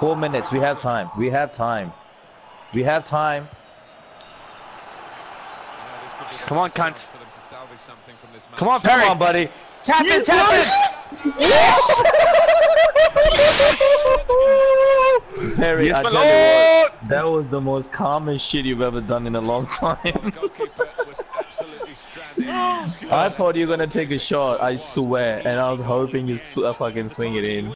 Four minutes. We have time. We have time. We have time. You know, this could be the Come on, cunt. for them to salvage something from this match. Come on, Come Perry. on, buddy. Tap it, tap Perry, Yes, I my tell you what, lord. that was the most calmest shit you've ever done in a long time. Goalkeeper was absolutely stranded. I thought you were gonna take a shot, I swear, and I was hoping you s- uh, fucking swing it in.